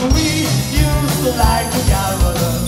We used to like the.